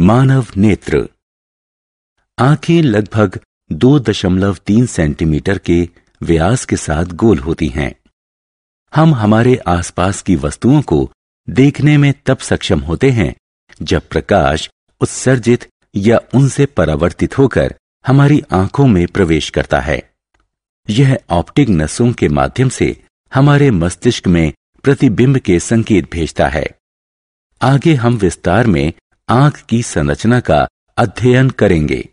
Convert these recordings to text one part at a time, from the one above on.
मानव नेत्र। आँखें लगभग दो दशमलव तीन सेंटीमीटर के व्यास के साथ गोल होती हैं। हम हमारे आसपास की वस्तुओं को देखने में तब सक्षम होते हैं जब प्रकाश उत्सर्जित या उनसे परावर्तित होकर हमारी आँखों में प्रवेश करता है। यह ऑप्टिक नसों के माध्यम से हमारे मस्तिष्क में प्रतिबिंब के संकेत भेजता है। आगे हम विस्तार में आँख की संरचना का अध्ययन करेंगे।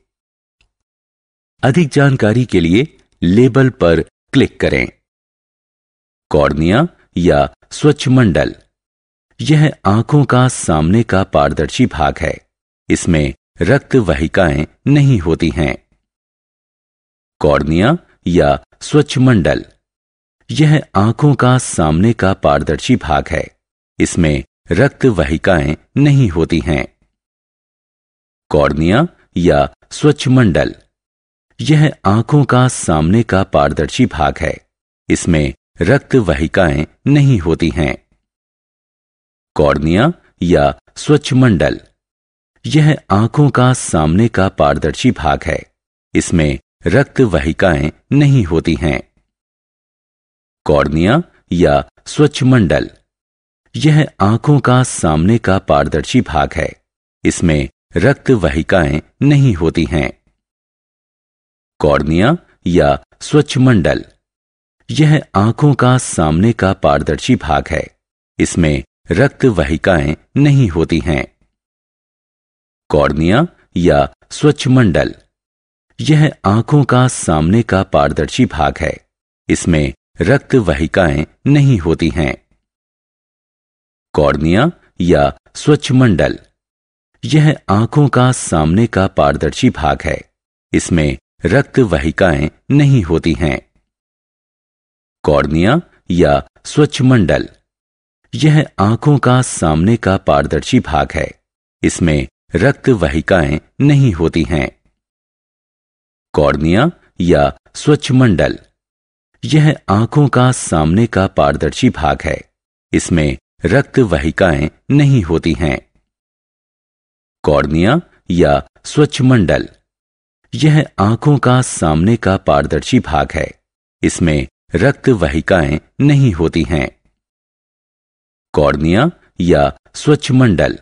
अधिक जानकारी के लिए लेबल पर क्लिक करें। कॉर्निया या स्वच्छ मंडल। यह आँखों का सामने का पारदर्शी भाग है। इसमें रक्त वहिकाएँ नहीं होती हैं। कॉर्निया या स्वच्छ मंडल। यह आँखों का सामने का पारदर्शी भाग है। इसमें रक्त वहिकाएँ नहीं होती हैं। कॉर्निया या स्वच्छ मंडल यह आँखों का सामने का पारदर्शी भाग है। इसमें रक्त वहिकाएँ नहीं होती हैं। कॉर्निया या स्वच्छ मंडल यह आँखों का सामने का पारदर्शी भाग है। इसमें रक्त वहिकाएँ नहीं होती हैं। कॉर्निया या स्वच्छ मंडल यह आँखों का सामने का पारदर्शी भाग है। इसमें रक्त वहिकाएँ नहीं होती हैं। कॉर्निया या स्वच्छ मंडल यह आँखों का सामने का पारदर्शी भाग है। इसमें रक्त वहिकाएँ नहीं होती हैं। कॉर्निया या स्वच्छ मंडल यह आँखों का सामने का पारदर्शी भाग है। इसमें रक्त वहिकाएँ नहीं होती हैं। कॉर्निया या स्वच्छ मंडल यह आँखों का सामने का पारदर्शी भाग है। इसमें रक्त वहिकाएँ नहीं होती हैं। कॉर्निया या स्वच्छ मंडल यह आँखों का सामने का पारदर्शी भाग है। इसमें रक्त वहिकाएँ नहीं होती हैं। कॉर्निया या स्वच्छ मंडल यह आँखों का सामने का पारदर्शी भाग है। इसमें रक्त वहिकाएँ नहीं होती हैं। कॉर्निया या स्वच्छ मंडल यह आँखों का सामने का पारदर्शी भाग है। इसमें रक्त वहिकाएँ नहीं होती हैं। कॉर्निया या स्वच्छ मंडल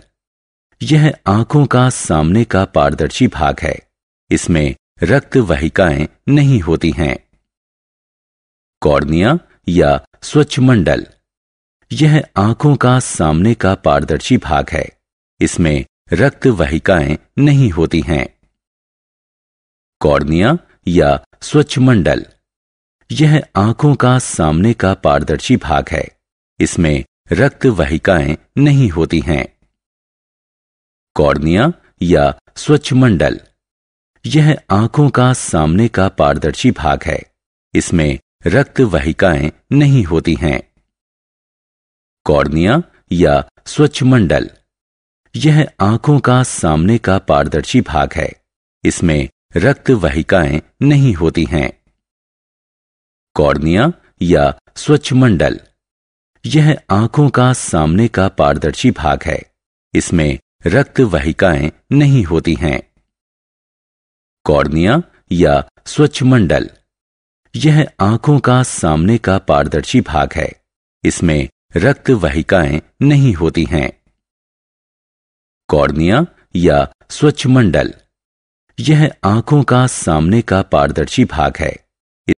यह आँखों का सामने का पारदर्शी भाग है। इसमें रक्त वहिकाएँ नहीं होती हैं। कॉर्निया या स्वच्छ मंडल यह आँखों का सामने का पारदर्शी भाग है। इसमें रक्त वहिकाएँ नहीं होती हैं। कॉर्निया या स्वच्छ मंडल यह आँखों का सामने का पारदर्शी भाग है। इसमें रक्त वहिकाएँ नहीं होती हैं। कॉर्निया या स्वच्छ मंडल यह आँखों का सामने का पारदर्शी भाग है। इसमें रक्त वहिकाएँ नहीं होती हैं। कॉर्निया या स्वच्छ मंडल यह आँखों का सामने का पारदर्शी भाग है। इसमें रक्त वहिकाएँ नहीं होती हैं। कॉर्निया या स्वच्छ मंडल यह आँखों का सामने का पारदर्शी भाग है। इसमें रक्त वहिकाएँ नहीं होती हैं। कॉर्निया या स्वच्छ मंडल यह आँखों का सामने का पारदर्शी भाग है। इसमें रक्त वहिकाएँ नहीं होती हैं। कॉर्निया या स्वच्छ मंडल यह आँखों का सामने का पारदर्शी भाग है।